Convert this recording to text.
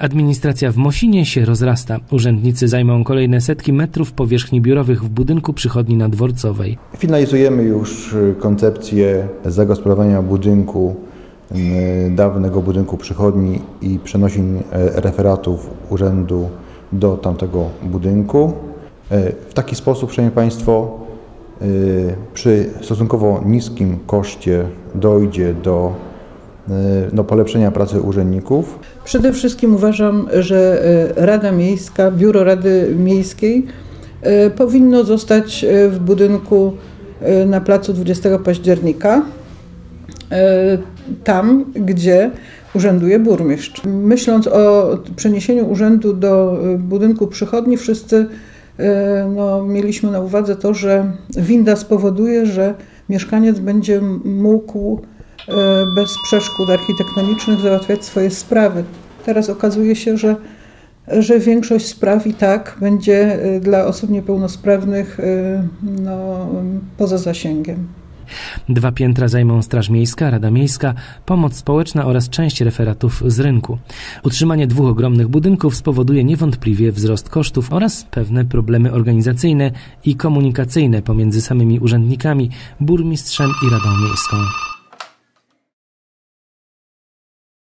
Administracja w Mosinie się rozrasta. Urzędnicy zajmą kolejne setki metrów powierzchni biurowych w budynku przychodni nadworcowej. Finalizujemy już koncepcję zagospodarowania budynku, y, dawnego budynku przychodni i przenosin e, referatów urzędu do tamtego budynku. W taki sposób, Szanowni Państwo, y, przy stosunkowo niskim koszcie dojdzie do y, no, polepszenia pracy urzędników. Przede wszystkim uważam, że e, Rada Miejska, Biuro Rady Miejskiej e, powinno zostać w budynku na placu 20 października, tam gdzie urzęduje burmistrz. Myśląc o przeniesieniu urzędu do budynku przychodni, wszyscy no, mieliśmy na uwadze to, że winda spowoduje, że mieszkaniec będzie mógł bez przeszkód architektonicznych załatwiać swoje sprawy. Teraz okazuje się, że, że większość spraw i tak będzie e, dla osób niepełnosprawnych e, no, poza zasięgiem. Dwa piętra zajmą Straż Miejska, Rada Miejska, pomoc społeczna oraz część referatów z rynku. Utrzymanie dwóch ogromnych budynków spowoduje niewątpliwie wzrost kosztów oraz pewne problemy organizacyjne i komunikacyjne pomiędzy samymi urzędnikami, burmistrzem i Radą Miejską.